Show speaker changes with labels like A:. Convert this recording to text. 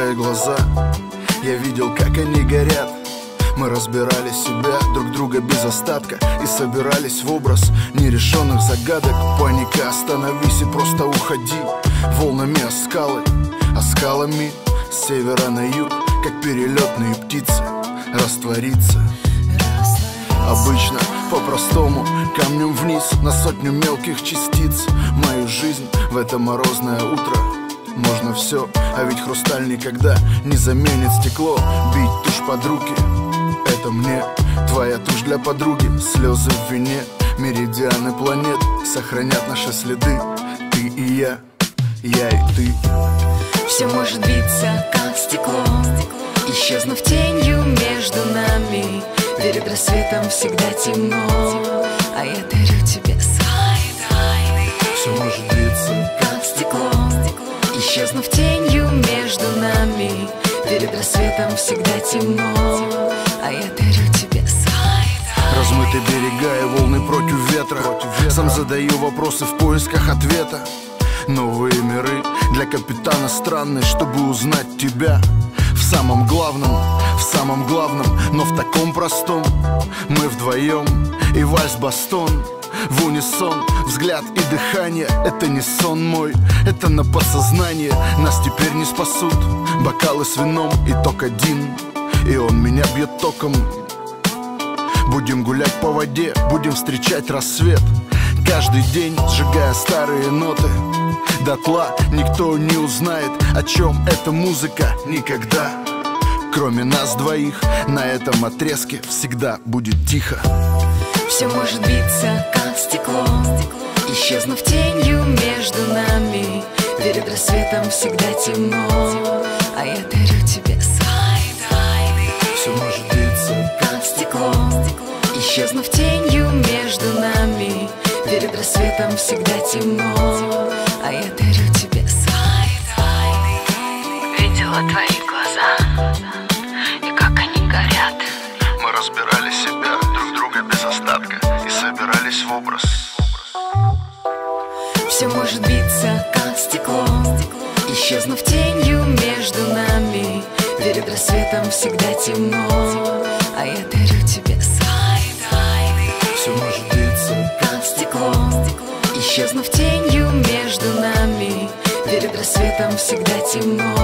A: твои глаза. Я видел, как они горят. Мы разбирали себя, друг друга без остатка И собирались в образ нерешенных загадок. Паника, остановись и просто уходи. Волнами о скалы, скалами С севера на юг, как перелетные птицы Раствориться. Обычно, по-простому, камнем вниз На сотню мелких частиц. Мою жизнь в это морозное утро все, а ведь хрусталь никогда не заменит стекло. Бить тушь под руки, это мне. Твоя тушь для подруги, слезы в вине. Меридианы планет сохранят наши следы. Ты и я, я и ты.
B: Все может биться, как стекло Исчезнув тенью между нами. Перед рассветом всегда темно А я дарю тебе свои Исчезнув тенью между нами. Перед рассветом всегда темно А я дарю тебе свои
A: Размыты берега и волны против ветра. Сам задаю вопросы в поисках ответа. Новые миры для капитана странные Чтобы узнать тебя. В самом главном В самом главном, но в таком простом. Мы вдвоем и вальс-бастон в унисон. Взгляд и дыхание — это не сон мой. Это на подсознание Нас теперь не спасут. Бокалы с вином, итог один. И он меня бьет током. Будем гулять по воде, будем встречать рассвет. Каждый день сжигая старые ноты. Дотла никто не узнает, о чем эта музыка никогда. Кроме нас двоих, на этом отрезке всегда будет тихо.
B: Все может биться, как стекло Исчезнув тенью между нами. Перед рассветом всегда темно А я дарю тебе свои тайны
A: Все может биться,
B: как стекло Исчезнув тенью между нами. Перед рассветом всегда темно А я дарю тебе свои тайны
C: Видела твои
A: собирались в образ.
B: Все может биться, как стекло Исчезнув тенью между нами. Перед рассветом всегда темно А я дарю тебе свои тайны
A: Все может биться,
B: как стекло Исчезнув тенью между нами. Перед рассветом всегда темно